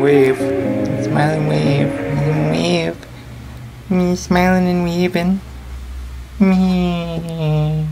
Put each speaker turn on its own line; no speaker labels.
Wave. Smiling wave. Wave. Me smiling and waving. Me.